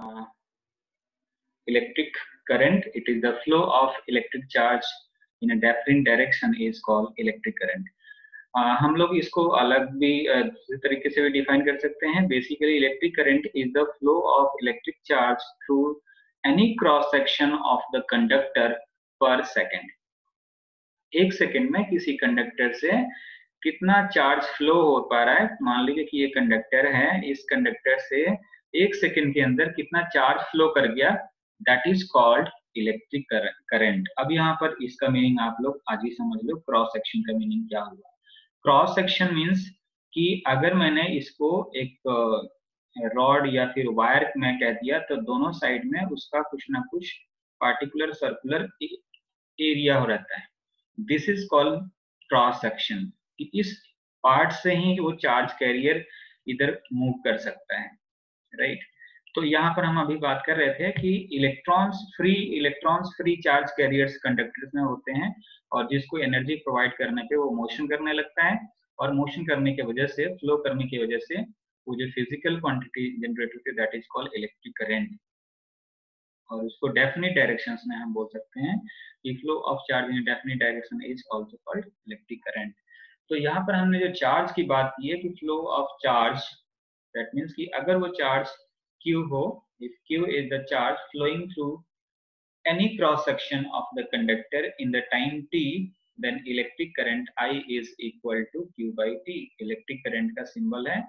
uh, electric current. It is the flow of electric charge in a different direction is called electric current. Uh, हम लोग इसको अलग भी दूसरे तरीके से भी डिफाइन कर सकते हैं basically electric current is the flow of electric charge through any cross section of the conductor per second एक सेकेंड में किसी कंडक्टर से कितना चार्ज फ्लो हो पा रहा है मान लीजिए कि ये कंडक्टर है इस कंडक्टर से एक सेकेंड के अंदर कितना चार्ज फ्लो कर गया? That is called electric current अब यहाँ पर इसका मीनिंग आप लोग आज ही समझ लो क्रॉस सेक्शन का मीनिंग क्या हुआ क्रॉस सेक्शन मीन्स कि अगर मैंने इसको एक रॉड या फिर वायर में कह दिया तो दोनों साइड में उसका कुछ ना कुछ पार्टिकुलर सर्कुलर एरिया हो रहता है। This is called cross section इस पार्ट से ही वो चार्ज कैरियर इधर मूव कर सकता है। राइट तो यहाँ पर हम अभी बात कर रहे थे कि electrons free electrons free charge carriers conductors में होते हैं और जिसको एनर्जी प्रोवाइड करने पे वो मोशन करने लगता है और मोशन करने की वजह से फ्लो करने की वजह से वो जो फ़िज़िकल क्वांटिटी जनरेट होती है that is called electric current और उसको डेफिनेट डायरेक्शन में हम बोल सकते हैं कि flow of charge in definite direction is also called electric current तो यहाँ पर हमने जो चार्ज की बात की है कि flow of charge that means कि अगर वो चार्ज Q हो if Q is the charge flowing through any cross section of the conductor in the time T, then electric current I is equal to Q by T. Electric current का symbol है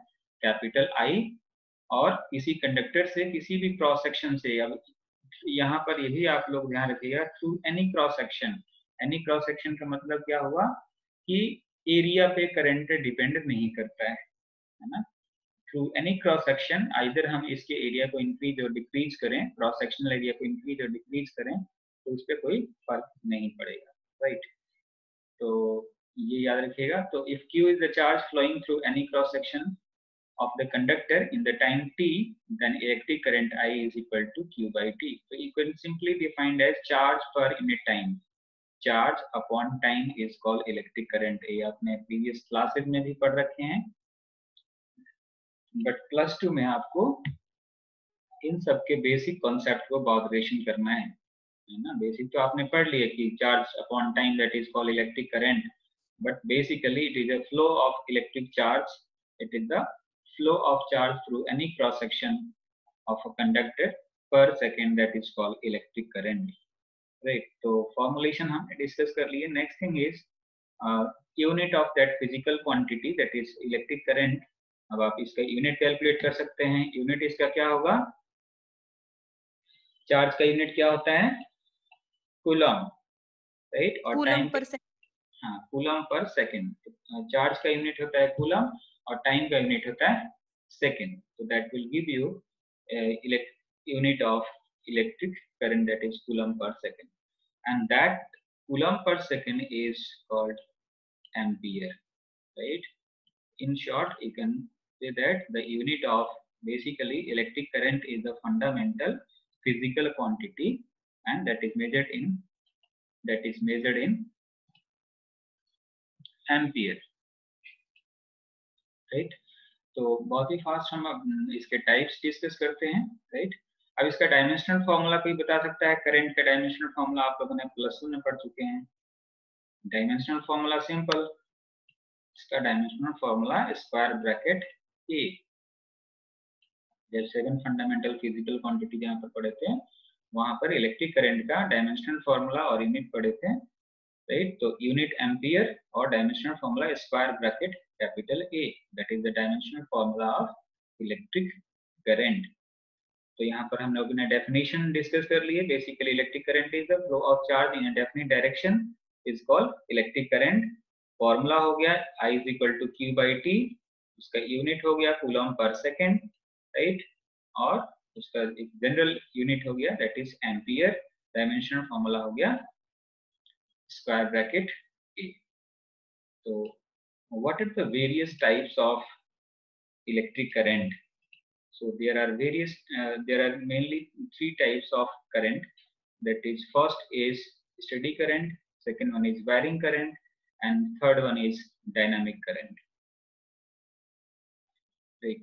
capital I और किसी conductor से किसी भी cross section से अब यहाँ पर यही आप लोग ध्यान रखिएगा through any cross section any cross section का मतलब क्या हुआ कि एरिया पे करंट डिपेंड नहीं करता है है ना through any cross section either हम इसके एरिया को इंक्रीज और डिक्रीज करें क्रॉस सेक्शनल एरिया को इंक्रीज और डिक्रीज करें तो उस पर कोई फ़र्क नहीं पड़ेगा राइट right? तो ये याद रखिएगा तो if Q is the charge flowing through any cross section of the conductor in the time T then electric current I is equal to Q by T तो equal simply defined as charge per unit time charge upon time is called electric current ये आपने previous classes में भी पढ़ रखे हैं। But plus two में आपको इन सब के बेसिक कॉन्सेप्ट को बाउंड्रेशन करना है है ना? बेसिक तो आपने पढ़ लिया कि charge upon time that is called electric current but basically it is a flow of electric charge it is the flow of charge through any cross section of a conductor per second that is called electric current right तो formulation हमने discuss कर लिए। Next thing is unit of that physical quantity that is electric current अब आप इसका unit calculate कर सकते हैं। यूनिट इसका क्या होगा? चार्ज का यूनिट क्या होता है? कुलम राइट और टाइम पर हाँ पर सेकेंड चार्ज का यूनिट होता है कुलम और टाइम का यूनिट होता है सेकेंड तो that will give you unit of electric current that is coulomb per second and that coulomb per second is called ampere right in short you can say that the unit of basically electric current is the fundamental physical quantity and that is measured in that is measured in ampere right तो बहुत ही fast हम इसके types discuss करते हैं right अब इसका dimensional formula कोई बता सकता है करंट का डायमेंशनल फॉर्मूला आप लोगों ने प्लस वन में पढ़ चुके हैं डायमेंशनल फॉर्मूला सिंपल इसका dimensional formula square bracket A seven fundamental physical quantity जहाँ पर पढ़े थे, वहाँ पर इलेक्ट्रिक करंट का डायमेंशनल फॉर्मूला और यूनिट पढ़े थे राइट तो यूनिट एम्पियर और dimensional formula square bracket capital A that is the dimensional formula of electric current तो यहाँ पर हम लोगों ने डेफिनेशन डिस्कस कर लिए। Basically electric current is the flow of charge in definite direction is called electric current formula हो गया I is equal to Q by T उसका यूनिट हो गया कूलम पर सेकेंड राइट और उसका एक जनरल यूनिट हो गया that is ampere dimensional formula हो गया स्क्वायर ब्रैकेट ए तो what are the various types of electric current so there are various uh, there are mainly three types of current that is first is steady current second one is varying current and third one is dynamic current like